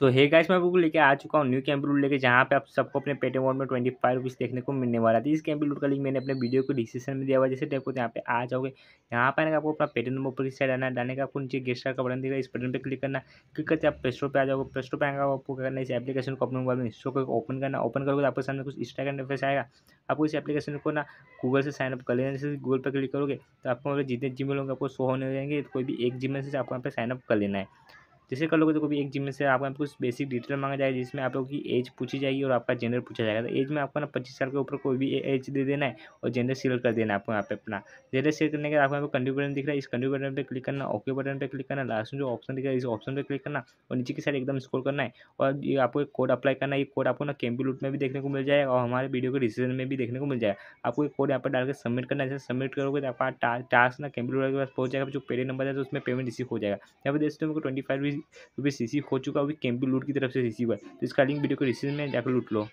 सो hey guys मैं आपको लेके आ चुका हूँ न्यू कैंप लूट लेके, जहाँ पे आप सबको अपने पेट अमाउंट में ट्वेंटी फाइव रुपीज़ देखने को मिलने वाला था इस कैंप लूट का लिंक मैंने अपने वीडियो को डिस्क्रिप्शन में दिया हुआ जैसे टाइप को यहाँ पे आ जाओगे। यहाँ पर आपको अपना पेटीएम नंबर ऊपर की साइड आना डालने का आपको नीचे गेस्ट का बटन दिखेगा, इस बटन पर क्लिक करना क्लिक करते आप प्ले पर आ जाओगे। प्ले पर आएगा आपको क्या करना इस एप्लीकेशन को अपने मोबाइल में इंस्टॉल करके ओपन करना ओपन करोगे तो आपके सामने कुछ इंस्टा का इंटरफेस आएगा। आपको इस एप्लीकेशन को ना गूगल से साइनअप कर लेना जैसे गूगल पर क्लिक करोगे तो आपको जितने जी होंगे आपको शो होने जाएँगे कोई भी एक जी से आपको यहाँ पे साइनअप कर लेना है। जैसे कर लोगे तो कोई एक जिम से आपको कुछ बेसिक डिटेल मांगा जाएगा, जिसमें आप लोगों की एज पूछी जाएगी और आपका जेंडर पूछा जाएगा। तो एज में आपको ना पच्चीस साल के ऊपर कोई भी एज दे देना है और जेंडर सिलेक्ट कर देना है आपको यहाँ पे अपना। जेंडर सिलेक्ट करने के आपको यहाँ पे कंट्री बटन दिख रहा है। इस कंट्री बटन पर क्लिक करना ओके बटन पर क्लिक करना लास्ट में जो ऑप्शन दिख रहा है, इस ऑप्शन पर क्लिक करना और नीचे की साइड एकदम स्कोर करना है। और ये आपको एक कोड अप्लाई करना है। ये कोड आपको ना कैंपी लूट में भी देखने को मिल जाएगा और हमारे वीडियो के डिसीज़न में भी देखने को मिल जाएगा। आपको एक कोड यहाँ पर डाल के सबमिट करना है। जैसे सबमिट करोगे तो आपका टास्क ना कैंपी लूट के पास पहुँच जाएगा। जो पेड नंबर है तो उसमें पेमेंट रिसीव हो जाएगा। यहाँ पर देखते हो ट्वेंटी फाइव रुपीज़ रिसीव हो चुका अभी कैंपी लूट की तरफ़ से रिसीव है। तो इसका लिंक वीडियो को रिसीव में जाकर लूट लो।